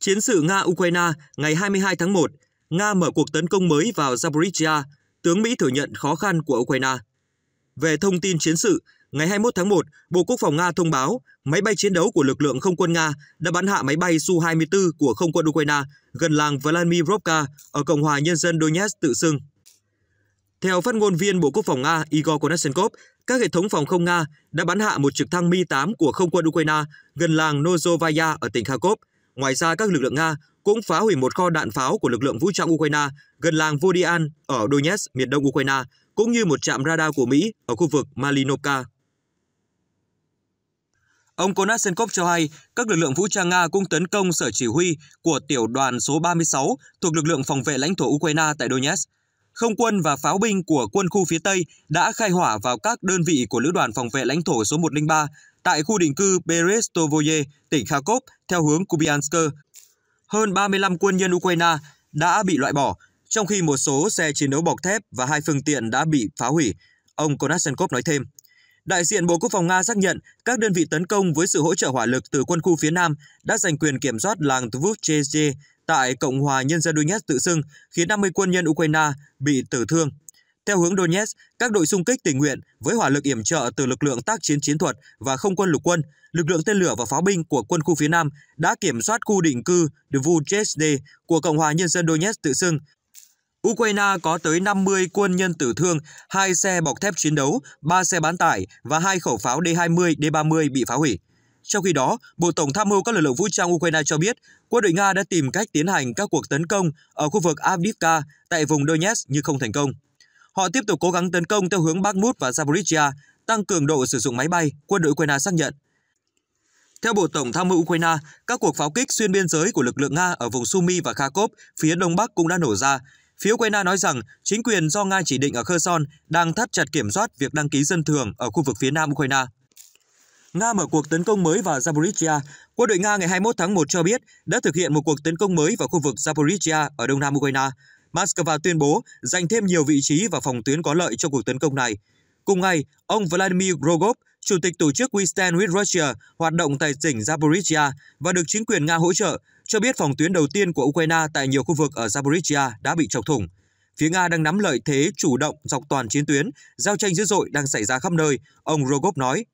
Chiến sự Nga-Ukraine ngày 22 tháng 1, Nga mở cuộc tấn công mới vào Zaporizhia, tướng Mỹ thừa nhận khó khăn của Ukraine. Về thông tin chiến sự, ngày 21 tháng 1, Bộ Quốc phòng Nga thông báo máy bay chiến đấu của lực lượng không quân Nga đã bắn hạ máy bay Su-24 của không quân Ukraine gần làng Vladimirovka ở Cộng hòa Nhân dân Donetsk tự xưng. Theo phát ngôn viên Bộ Quốc phòng Nga Igor Konashenkov, các hệ thống phòng không Nga đã bắn hạ một trực thăng Mi-8 của không quân Ukraine gần làng Nozovaya ở tỉnh Kharkov. Ngoài ra, các lực lượng Nga cũng phá hủy một kho đạn pháo của lực lượng vũ trang Ukraine gần làng Vodian ở Donetsk, miền đông Ukraine, cũng như một trạm radar của Mỹ ở khu vực Malinovka. Ông Konashenkov cho hay các lực lượng vũ trang Nga cũng tấn công sở chỉ huy của tiểu đoàn số 36 thuộc lực lượng phòng vệ lãnh thổ Ukraine tại Donetsk. Không quân và pháo binh của quân khu phía Tây đã khai hỏa vào các đơn vị của Lữ đoàn phòng vệ lãnh thổ số 103 tại khu định cư Berestovoye, tỉnh Kharkov theo hướng Kupiansk. Hơn 35 quân nhân Ukraine đã bị loại bỏ, trong khi một số xe chiến đấu bọc thép và hai phương tiện đã bị phá hủy, ông Konashenkov nói thêm. Đại diện Bộ Quốc phòng Nga xác nhận các đơn vị tấn công với sự hỗ trợ hỏa lực từ quân khu phía Nam đã giành quyền kiểm soát làng Tvuchezhe tại Cộng hòa Nhân dân Donetsk tự xưng, khiến 50 quân nhân Ukraine bị tử thương. Theo hướng Donetsk, các đội xung kích tình nguyện với hỏa lực yểm trợ từ lực lượng tác chiến chiến thuật và không quân lục quân, lực lượng tên lửa và pháo binh của quân khu phía Nam đã kiểm soát khu định cư Dvuzhezhde của Cộng hòa Nhân dân Donetsk tự xưng. Ukraine có tới 50 quân nhân tử thương, 2 xe bọc thép chiến đấu, 3 xe bán tải và 2 khẩu pháo D-20, D-30 bị phá hủy. Trong khi đó, Bộ Tổng tham mưu các lực lượng vũ trang Ukraine cho biết, quân đội Nga đã tìm cách tiến hành các cuộc tấn công ở khu vực Avdiivka tại vùng Donetsk nhưng không thành công. Họ tiếp tục cố gắng tấn công theo hướng Bakhmut và Zaporizhia, tăng cường độ sử dụng máy bay, quân đội Ukraine xác nhận. Theo Bộ Tổng tham mưu Ukraine, các cuộc pháo kích xuyên biên giới của lực lượng Nga ở vùng Sumy và Kharkov, phía đông bắc cũng đã nổ ra. Phía Ukraine nói rằng chính quyền do Nga chỉ định ở Kherson đang thắt chặt kiểm soát việc đăng ký dân thường ở khu vực phía nam Ukraine. Nga mở cuộc tấn công mới vào Zaporizhia. Quân đội Nga ngày 21 tháng 1 cho biết đã thực hiện một cuộc tấn công mới vào khu vực Zaporizhia ở đông nam Ukraine. Moscow tuyên bố giành thêm nhiều vị trí và phòng tuyến có lợi cho cuộc tấn công này. Cùng ngày, ông Vladimir Rogov, chủ tịch tổ chức We Stand with Russia, hoạt động tại tỉnh Zaporizhia và được chính quyền Nga hỗ trợ, cho biết phòng tuyến đầu tiên của Ukraine tại nhiều khu vực ở Zaporizhia đã bị chọc thủng. Phía Nga đang nắm lợi thế chủ động dọc toàn chiến tuyến, giao tranh dữ dội đang xảy ra khắp nơi, ông Rogov nói.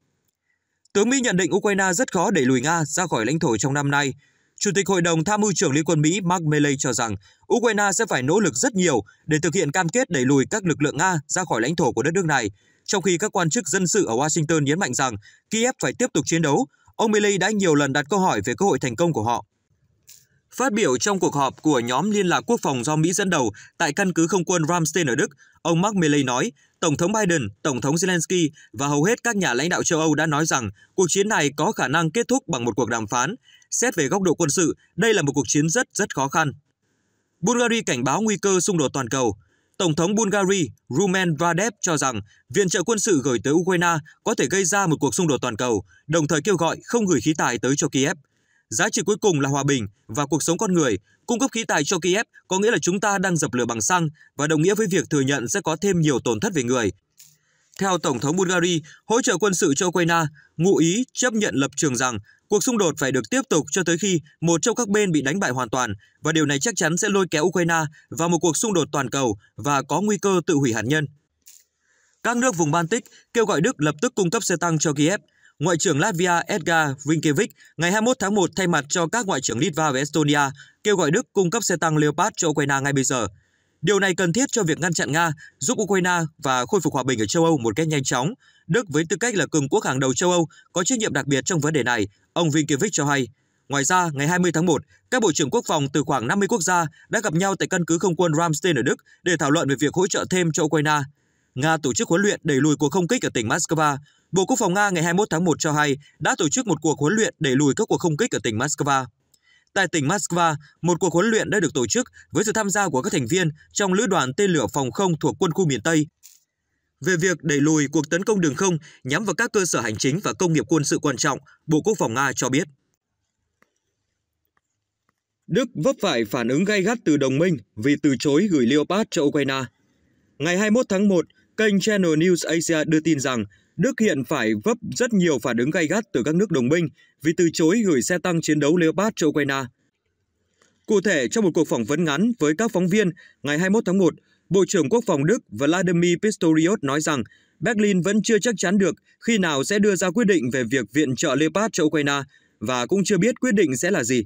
Tướng Mỹ nhận định Ukraine rất khó đẩy lùi Nga ra khỏi lãnh thổ trong năm nay. Chủ tịch Hội đồng Tham mưu trưởng Liên quân Mỹ Mark Milley cho rằng Ukraine sẽ phải nỗ lực rất nhiều để thực hiện cam kết đẩy lùi các lực lượng Nga ra khỏi lãnh thổ của đất nước này, trong khi các quan chức dân sự ở Washington nhấn mạnh rằng Kiev phải tiếp tục chiến đấu. Ông Milley đã nhiều lần đặt câu hỏi về cơ hội thành công của họ. Phát biểu trong cuộc họp của nhóm liên lạc quốc phòng do Mỹ dẫn đầu tại căn cứ không quân Ramstein ở Đức, ông Mark Milley nói, Tổng thống Biden, Tổng thống Zelensky và hầu hết các nhà lãnh đạo châu Âu đã nói rằng cuộc chiến này có khả năng kết thúc bằng một cuộc đàm phán. Xét về góc độ quân sự, đây là một cuộc chiến rất rất khó khăn. Bulgaria cảnh báo nguy cơ xung đột toàn cầu. Tổng thống Bulgaria Rumen Radev cho rằng viện trợ quân sự gửi tới Ukraine có thể gây ra một cuộc xung đột toàn cầu, đồng thời kêu gọi không gửi khí tài tới cho Kiev. Giá trị cuối cùng là hòa bình và cuộc sống con người. Cung cấp khí tài cho Kiev có nghĩa là chúng ta đang dập lửa bằng xăng và đồng nghĩa với việc thừa nhận sẽ có thêm nhiều tổn thất về người. Theo Tổng thống Bulgaria, hỗ trợ quân sự cho Ukraine, ngụ ý chấp nhận lập trường rằng cuộc xung đột phải được tiếp tục cho tới khi một trong các bên bị đánh bại hoàn toàn và điều này chắc chắn sẽ lôi kéo Ukraine vào một cuộc xung đột toàn cầu và có nguy cơ tự hủy hạt nhân. Các nước vùng Baltic kêu gọi Đức lập tức cung cấp xe tăng cho Kiev – Ngoại trưởng Latvia Edgar Rinkevich ngày 21 tháng 1 thay mặt cho các ngoại trưởng Litva và Estonia kêu gọi Đức cung cấp xe tăng Leopard cho Ukraine ngay bây giờ. Điều này cần thiết cho việc ngăn chặn Nga, giúp Ukraine và khôi phục hòa bình ở châu Âu một cách nhanh chóng. Đức với tư cách là cường quốc hàng đầu châu Âu có trách nhiệm đặc biệt trong vấn đề này, ông Rinkevich cho hay. Ngoài ra, ngày 20 tháng 1, các bộ trưởng quốc phòng từ khoảng 50 quốc gia đã gặp nhau tại căn cứ không quân Ramstein ở Đức để thảo luận về việc hỗ trợ thêm cho Ukraine. Nga tổ chức huấn luyện đẩy lùi cuộc không kích ở tỉnh Moscow, Bộ Quốc phòng Nga ngày 21 tháng 1 cho hay đã tổ chức một cuộc huấn luyện đẩy lùi các cuộc không kích ở tỉnh Moscow. Tại tỉnh Moscow, một cuộc huấn luyện đã được tổ chức với sự tham gia của các thành viên trong lữ đoàn tên lửa phòng không thuộc quân khu miền Tây. Về việc đẩy lùi cuộc tấn công đường không nhắm vào các cơ sở hành chính và công nghiệp quân sự quan trọng, Bộ Quốc phòng Nga cho biết. Đức vấp phải phản ứng gay gắt từ đồng minh vì từ chối gửi Leopard cho Ukraine. Ngày 21 tháng 1, kênh Channel News Asia đưa tin rằng Đức hiện phải vấp rất nhiều phản ứng gay gắt từ các nước đồng minh vì từ chối gửi xe tăng chiến đấu Leopard cho Ukraine. Cụ thể, trong một cuộc phỏng vấn ngắn với các phóng viên ngày 21 tháng 1, Bộ trưởng Quốc phòng Đức Vladimir Pistorius nói rằng Berlin vẫn chưa chắc chắn được khi nào sẽ đưa ra quyết định về việc viện trợ Leopard cho Ukraine và cũng chưa biết quyết định sẽ là gì.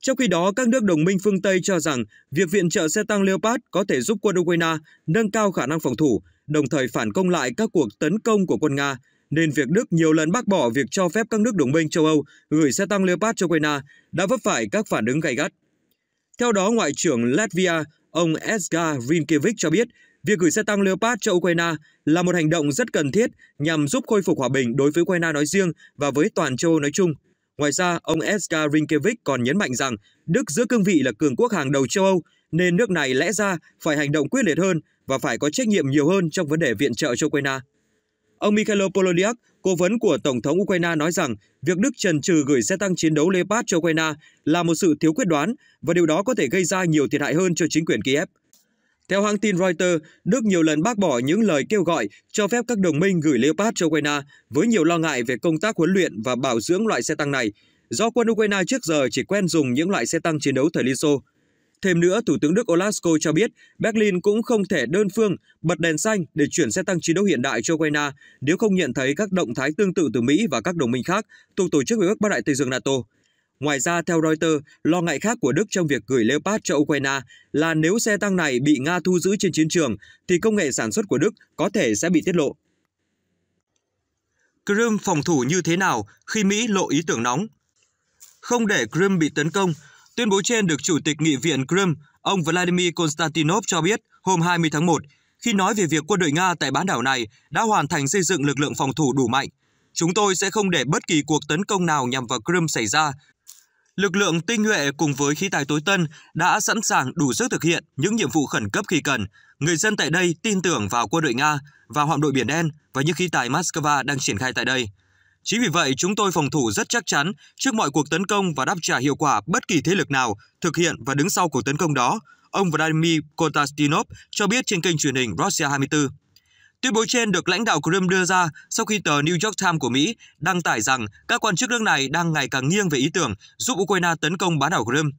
Trong khi đó, các nước đồng minh phương Tây cho rằng việc viện trợ xe tăng Leopard có thể giúp quân Ukraine nâng cao khả năng phòng thủ, đồng thời phản công lại các cuộc tấn công của quân Nga, nên việc Đức nhiều lần bác bỏ việc cho phép các nước đồng minh châu Âu gửi xe tăng Leopard cho Ukraine đã vấp phải các phản ứng gay gắt. Theo đó, Ngoại trưởng Latvia, ông Edgar Rinkevich cho biết, việc gửi xe tăng Leopard cho Ukraine là một hành động rất cần thiết nhằm giúp khôi phục hòa bình đối với Ukraine nói riêng và với toàn châu Âu nói chung. Ngoài ra, ông Edgar Rinkevich còn nhấn mạnh rằng Đức giữ cương vị là cường quốc hàng đầu châu Âu, nên nước này lẽ ra phải hành động quyết liệt hơn và phải có trách nhiệm nhiều hơn trong vấn đề viện trợ cho Ukraine. Ông Mikhailo Polodiak, cố vấn của Tổng thống Ukraine nói rằng việc Đức trần trừ gửi xe tăng chiến đấu Leopard cho Ukraine là một sự thiếu quyết đoán và điều đó có thể gây ra nhiều thiệt hại hơn cho chính quyền Kiev. Theo hãng tin Reuters, Đức nhiều lần bác bỏ những lời kêu gọi cho phép các đồng minh gửi Leopard cho Ukraine với nhiều lo ngại về công tác huấn luyện và bảo dưỡng loại xe tăng này, do quân Ukraine trước giờ chỉ quen dùng những loại xe tăng chiến đấu thời Liên Xô. Thêm nữa, Thủ tướng Đức Olaf Scholz cho biết Berlin cũng không thể đơn phương bật đèn xanh để chuyển xe tăng chiến đấu hiện đại cho Ukraine nếu không nhận thấy các động thái tương tự từ Mỹ và các đồng minh khác thuộc Tổ chức Hiệp ước Bắc Đại Tây Dương NATO. Ngoài ra, theo Reuters, lo ngại khác của Đức trong việc gửi Leopard cho Ukraine là nếu xe tăng này bị Nga thu giữ trên chiến trường, thì công nghệ sản xuất của Đức có thể sẽ bị tiết lộ. Crimea phòng thủ như thế nào khi Mỹ lộ ý tưởng nóng? Không để Crimea bị tấn công, tuyên bố trên được Chủ tịch Nghị viện Crimea, ông Vladimir Konstantinov cho biết hôm 20 tháng 1, khi nói về việc quân đội Nga tại bán đảo này đã hoàn thành xây dựng lực lượng phòng thủ đủ mạnh. Chúng tôi sẽ không để bất kỳ cuộc tấn công nào nhằm vào Crimea xảy ra Lực lượng tinh nhuệ cùng với khí tài tối tân đã sẵn sàng đủ sức thực hiện những nhiệm vụ khẩn cấp khi cần. Người dân tại đây tin tưởng vào quân đội Nga, vào hạm đội Biển Đen và những khí tài Moscow đang triển khai tại đây. Chính vì vậy, chúng tôi phòng thủ rất chắc chắn trước mọi cuộc tấn công và đáp trả hiệu quả bất kỳ thế lực nào thực hiện và đứng sau cuộc tấn công đó, ông Vladimir Kotastinov cho biết trên kênh truyền hình Russia 24. Tuyên bố trên được lãnh đạo Crimea đưa ra sau khi tờ New York Times của Mỹ đăng tải rằng các quan chức nước này đang ngày càng nghiêng về ý tưởng giúp Ukraine tấn công bán đảo Crimea.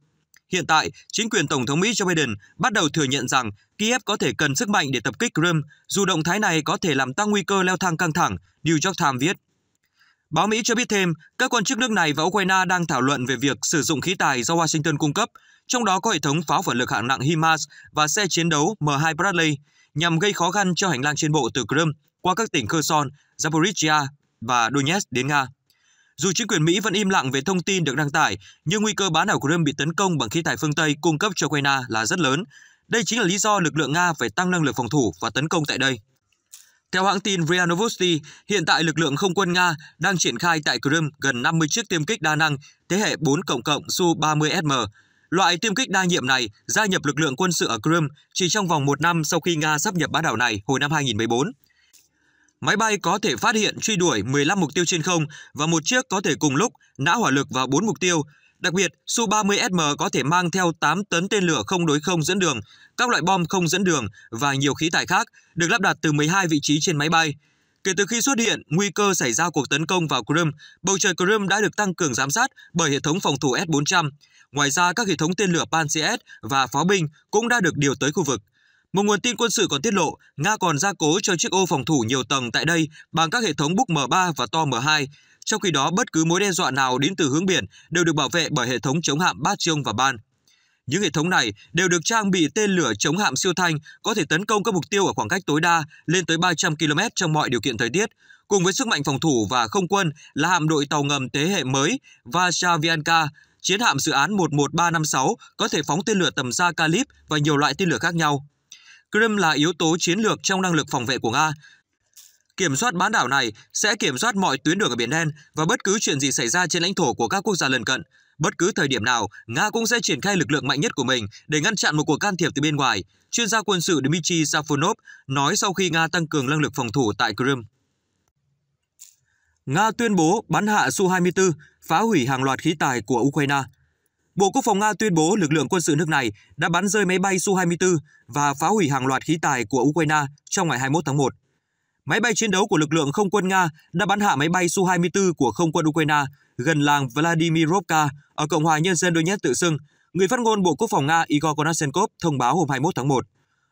Hiện tại, chính quyền Tổng thống Mỹ Joe Biden bắt đầu thừa nhận rằng Kiev có thể cần sức mạnh để tập kích Crimea, dù động thái này có thể làm tăng nguy cơ leo thang căng thẳng, New York Times viết. Báo Mỹ cho biết thêm, các quan chức nước này và Ukraine đang thảo luận về việc sử dụng khí tài do Washington cung cấp, trong đó có hệ thống pháo phản lực hạng nặng HIMARS và xe chiến đấu M2 Bradley, nhằm gây khó khăn cho hành lang trên bộ từ Crimea qua các tỉnh Kherson, Zaporizhia và Donetsk đến Nga. Dù chính quyền Mỹ vẫn im lặng về thông tin được đăng tải, nhưng nguy cơ bán đảo Crimea bị tấn công bằng khí tài phương Tây cung cấp cho Ukraine là rất lớn. Đây chính là lý do lực lượng Nga phải tăng năng lực phòng thủ và tấn công tại đây. Theo hãng tin RIA Novosti, hiện tại lực lượng không quân Nga đang triển khai tại Crimea gần 50 chiếc tiêm kích đa năng thế hệ 4 cộng cộng Su-30SM Loại tiêm kích đa nhiệm này gia nhập lực lượng quân sự ở Crimea chỉ trong vòng một năm sau khi Nga sắp nhập bán đảo này hồi năm 2014. Máy bay có thể phát hiện truy đuổi 15 mục tiêu trên không và một chiếc có thể cùng lúc nã hỏa lực vào 4 mục tiêu. Đặc biệt, Su-30SM có thể mang theo 8 tấn tên lửa không đối không dẫn đường, các loại bom không dẫn đường và nhiều khí tải khác được lắp đặt từ 12 vị trí trên máy bay. Kể từ khi xuất hiện nguy cơ xảy ra cuộc tấn công vào Crimea, bầu trời Crimea đã được tăng cường giám sát bởi hệ thống phòng thủ S-400. Ngoài ra, các hệ thống tên lửa Pantsir và pháo binh cũng đã được điều tới khu vực. Một nguồn tin quân sự còn tiết lộ, Nga còn gia cố cho chiếc ô phòng thủ nhiều tầng tại đây bằng các hệ thống Buk M3 và To M2. Trong khi đó, bất cứ mối đe dọa nào đến từ hướng biển đều được bảo vệ bởi hệ thống chống hạm Bastion và Ban. Những hệ thống này đều được trang bị tên lửa chống hạm siêu thanh có thể tấn công các mục tiêu ở khoảng cách tối đa lên tới 300 km trong mọi điều kiện thời tiết, cùng với sức mạnh phòng thủ và không quân là hạm đội tàu ngầm thế hệ mới Vashavianka, chiến hạm dự án 11356 có thể phóng tên lửa tầm xa Kalib và nhiều loại tên lửa khác nhau. Crimea là yếu tố chiến lược trong năng lực phòng vệ của Nga. Kiểm soát bán đảo này sẽ kiểm soát mọi tuyến đường ở Biển Đen và bất cứ chuyện gì xảy ra trên lãnh thổ của các quốc gia lân cận. Bất cứ thời điểm nào, Nga cũng sẽ triển khai lực lượng mạnh nhất của mình để ngăn chặn một cuộc can thiệp từ bên ngoài, chuyên gia quân sự Dmitry Safonov nói sau khi Nga tăng cường năng lực phòng thủ tại Crimea. Nga tuyên bố bắn hạ Su-24, phá hủy hàng loạt khí tài của Ukraine. Bộ Quốc phòng Nga tuyên bố lực lượng quân sự nước này đã bắn rơi máy bay Su-24 và phá hủy hàng loạt khí tài của Ukraine trong ngày 21 tháng 1. Máy bay chiến đấu của lực lượng không quân Nga đã bắn hạ máy bay Su-24 của không quân Ukraine gần làng Vladimirovka ở Cộng hòa Nhân dân Donetsk tự xưng, Người phát ngôn Bộ Quốc phòng Nga Igor Konashenkov thông báo hôm 21 tháng 1.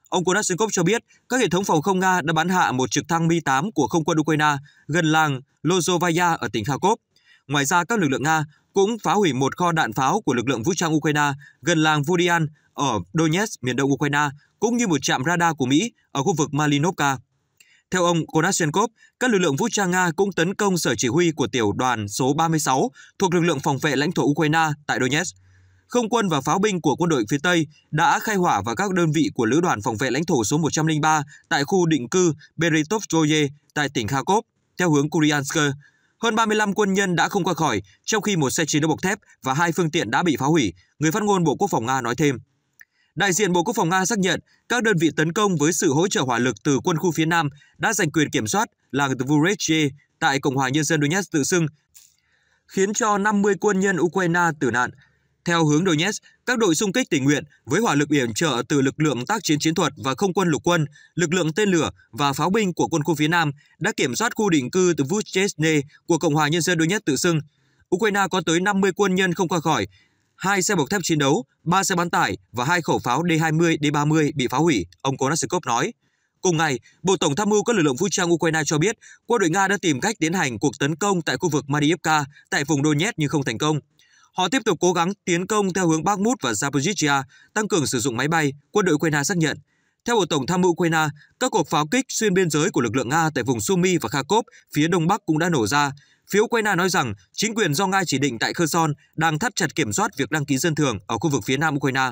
Ông Konashenkov cho biết các hệ thống phòng không Nga đã bắn hạ một trực thăng Mi-8 của không quân Ukraine gần làng Lozovaya ở tỉnh Kharkov. Ngoài ra, các lực lượng Nga cũng phá hủy một kho đạn pháo của lực lượng vũ trang Ukraine gần làng Vudian ở Donetsk, miền đông Ukraine, cũng như một trạm radar của Mỹ ở khu vực Malinovka. Theo ông Konashenkov, các lực lượng vũ trang Nga cũng tấn công sở chỉ huy của tiểu đoàn số 36 thuộc lực lượng phòng vệ lãnh thổ Ukraine tại Donetsk. Không quân và pháo binh của quân đội phía Tây đã khai hỏa vào các đơn vị của lữ đoàn phòng vệ lãnh thổ số 103 tại khu định cư Beritovskoye tại tỉnh Kharkov theo hướng Kuryansk. Hơn 35 quân nhân đã không qua khỏi, trong khi một xe chiến đấu bọc thép và hai phương tiện đã bị phá hủy, người phát ngôn Bộ Quốc phòng Nga nói thêm. Đại diện Bộ Quốc phòng Nga xác nhận các đơn vị tấn công với sự hỗ trợ hỏa lực từ quân khu phía Nam đã giành quyền kiểm soát làng Dvorezhye tại Cộng hòa Nhân dân Donetsk tự xưng, khiến cho 50 quân nhân Ukraine tử nạn. Theo hướng Donetsk, các đội xung kích tình nguyện với hỏa lực yểm trợ từ lực lượng tác chiến chiến thuật và không quân lục quân, lực lượng tên lửa và pháo binh của quân khu phía Nam đã kiểm soát khu định cư từ Vuchesne của Cộng hòa Nhân dân Donetsk tự xưng. Ukraine có tới 50 quân nhân không qua khỏi, hai xe bọc thép chiến đấu, ba xe bán tải và hai khẩu pháo D-20, D-30 bị phá hủy, ông Konashenkov nói. Cùng ngày, Bộ Tổng tham mưu các lực lượng vũ trang Ukraine cho biết quân đội Nga đã tìm cách tiến hành cuộc tấn công tại khu vực Mariivka tại vùng Donetsk nhưng không thành công. Họ tiếp tục cố gắng tiến công theo hướng Bakhmut và Zaporizhia, tăng cường sử dụng máy bay, quân đội Ukraine xác nhận. Theo Bộ Tổng tham mưu Ukraine, các cuộc pháo kích xuyên biên giới của lực lượng Nga tại vùng Sumy và Kharkov phía đông bắc cũng đã nổ ra. Phía Ukraine nói rằng chính quyền do Nga chỉ định tại Kherson đang thắt chặt kiểm soát việc đăng ký dân thường ở khu vực phía nam Ukraine.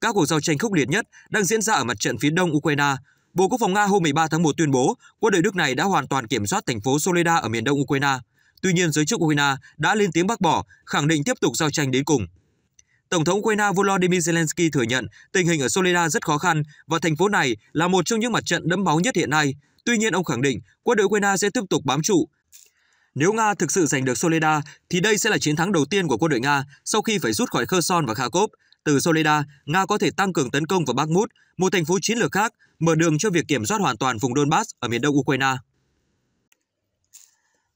Các cuộc giao tranh khốc liệt nhất đang diễn ra ở mặt trận phía đông Ukraine. Bộ Quốc phòng Nga hôm 13 tháng 1 tuyên bố quân đội nước này đã hoàn toàn kiểm soát thành phố Soleda ở miền đông Ukraine. Tuy nhiên, giới chức Ukraine đã lên tiếng bác bỏ, khẳng định tiếp tục giao tranh đến cùng. Tổng thống Ukraine Volodymyr Zelensky thừa nhận tình hình ở Soleda rất khó khăn và thành phố này là một trong những mặt trận đẫm máu nhất hiện nay. Tuy nhiên, ông khẳng định quân đội Ukraine sẽ tiếp tục bám trụ. Nếu Nga thực sự giành được Soleda thì đây sẽ là chiến thắng đầu tiên của quân đội Nga sau khi phải rút khỏi Kherson và Kharkov. Từ Soleda, Nga có thể tăng cường tấn công vào Bakhmut, một thành phố chiến lược khác, mở đường cho việc kiểm soát hoàn toàn vùng Donbass ở miền đông Ukraine.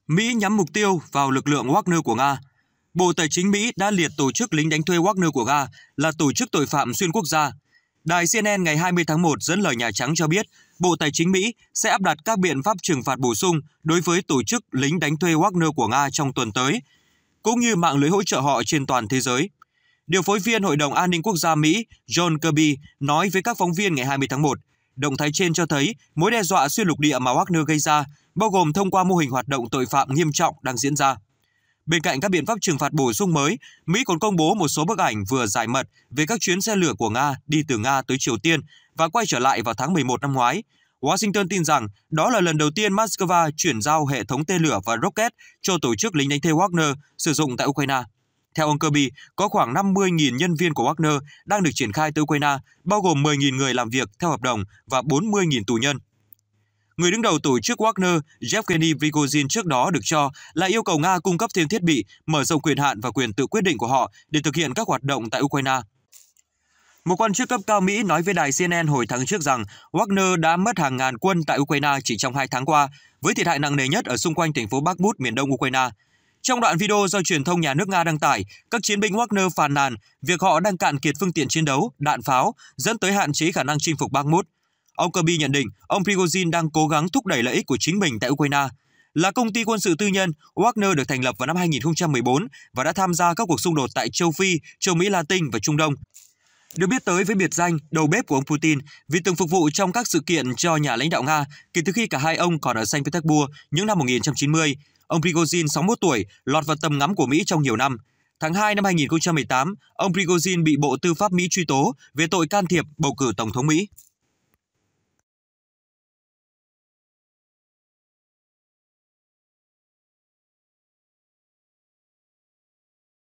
Mỹ nhắm mục tiêu vào lực lượng Wagner của Nga. Bộ Tài chính Mỹ đã liệt tổ chức lính đánh thuê Wagner của Nga là tổ chức tội phạm xuyên quốc gia. Đài CNN ngày 20 tháng 1 dẫn lời Nhà Trắng cho biết, Bộ Tài chính Mỹ sẽ áp đặt các biện pháp trừng phạt bổ sung đối với tổ chức lính đánh thuê Wagner của Nga trong tuần tới, cũng như mạng lưới hỗ trợ họ trên toàn thế giới. Điều phối viên Hội đồng An ninh Quốc gia Mỹ John Kirby nói với các phóng viên ngày 20 tháng 1, động thái trên cho thấy mối đe dọa xuyên lục địa mà Wagner gây ra bao gồm thông qua mô hình hoạt động tội phạm nghiêm trọng đang diễn ra. Bên cạnh các biện pháp trừng phạt bổ sung mới, Mỹ còn công bố một số bức ảnh vừa giải mật về các chuyến xe lửa của Nga đi từ Nga tới Triều Tiên và quay trở lại vào tháng 11 năm ngoái. Washington tin rằng đó là lần đầu tiên Moscow chuyển giao hệ thống tên lửa và rocket cho tổ chức lính đánh thuê Wagner sử dụng tại Ukraine. Theo ông Kirby, có khoảng 50.000 nhân viên của Wagner đang được triển khai tới Ukraine, bao gồm 10.000 người làm việc theo hợp đồng và 40.000 tù nhân. Người đứng đầu tổ chức Wagner, Yevgeny Prigozhin trước đó được cho là yêu cầu Nga cung cấp thêm thiết bị, mở rộng quyền hạn và quyền tự quyết định của họ để thực hiện các hoạt động tại Ukraine. Một quan chức cấp cao Mỹ nói với đài CNN hồi tháng trước rằng Wagner đã mất hàng ngàn quân tại Ukraine chỉ trong hai tháng qua, với thiệt hại nặng nề nhất ở xung quanh thành phố Bakhmut miền đông Ukraine. Trong đoạn video do truyền thông nhà nước Nga đăng tải, các chiến binh Wagner phàn nàn việc họ đang cạn kiệt phương tiện chiến đấu, đạn pháo, dẫn tới hạn chế khả năng chinh phục Bakhmut. Ông Kirby nhận định ông Prigozhin đang cố gắng thúc đẩy lợi ích của chính mình tại Ukraine. Là công ty quân sự tư nhân, Wagner được thành lập vào năm 2014 và đã tham gia các cuộc xung đột tại châu Phi, châu Mỹ Latin và Trung Đông. Được biết tới với biệt danh đầu bếp của ông Putin vì từng phục vụ trong các sự kiện cho nhà lãnh đạo Nga kể từ khi cả hai ông còn ở Saint Petersburg những năm 1990. Ông Prigozhin 61 tuổi, lọt vào tầm ngắm của Mỹ trong nhiều năm. Tháng 2 năm 2018, ông Prigozhin bị Bộ Tư pháp Mỹ truy tố về tội can thiệp bầu cử Tổng thống Mỹ.